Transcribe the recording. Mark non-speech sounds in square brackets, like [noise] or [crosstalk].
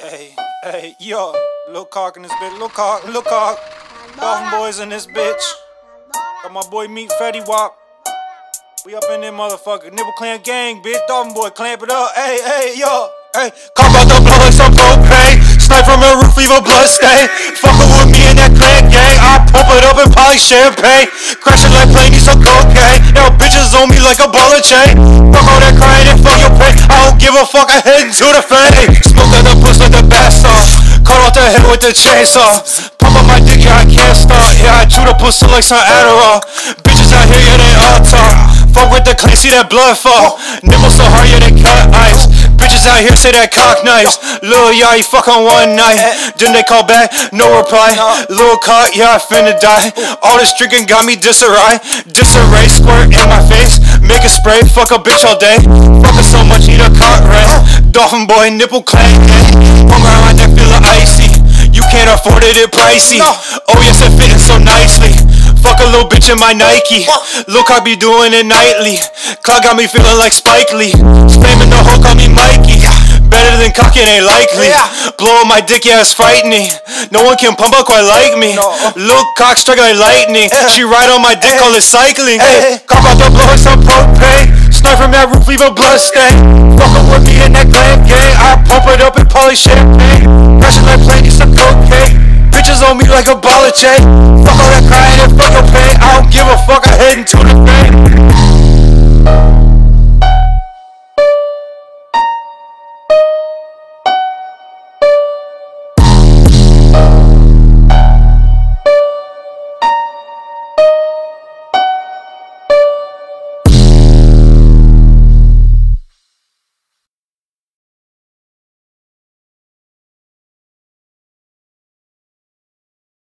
Hey, hey, yo, Lil Cock in this bitch, Lil Cock, Lil Cock, Dolphin Boys in this bitch. Got my boy Meat Fetty Wap. We up in there, motherfucker. Nibble Clan gang, bitch. Dolphin Boy, clamp it up. Hey, hey, yo. Hey, Cop out the blood like some propane. Snipe from a roof, leave a blood stain. Fuckin' with me in that clan gang. I pump it up and poly champagne. Crashing like plane, need some cocaine. Now bitches on me like a bullet chain. Fuck all that crying and fuck your pain. I don't give a fuck, I head into the fame. The head with the chainsaw. Pump up my dick, yeah, I can't stop. Yeah, I chew the pussy like some Adderall. Bitches out here, yeah, they all talk. Fuck with the clean, see that blood fall. Nibble so hard, yeah, they cut ice. Bitches out here say that cock nice. Lil yeah, you fuck on one night. Then they call back, no reply. Lil cock, yeah, I finna die. All this drinking got me disarray. Disarray, squirt in my face. Make a spray, fuck a bitch all day. Fucking so much, need a cock red. Dolphin boy, nipple clank. Pump around my neck, feel icy. Can't afford it, pricey. Oh yes, it fitting so nicely. Fuck a little bitch in my Nike. Look, I be doing it nightly. Clock got me feeling like Spike Lee. Spamming the hook on me, Mikey. Better than cock, it ain't likely. Blow my dick, yeah, it's frightening. No one can pump up quite like me. Look, cock strike like lightning. [laughs] She ride on my dick, call it cycling. Cop out the blow some propane. Snipe from that roof, leave a blood stain. Fuckin' with me in that clan gang. I pump it up and poly champagne. Crashing like plane, need some cocaine. Bitches on me like a ball of chain. Fuck all that crying and fuck your pain. I don't give a fuck,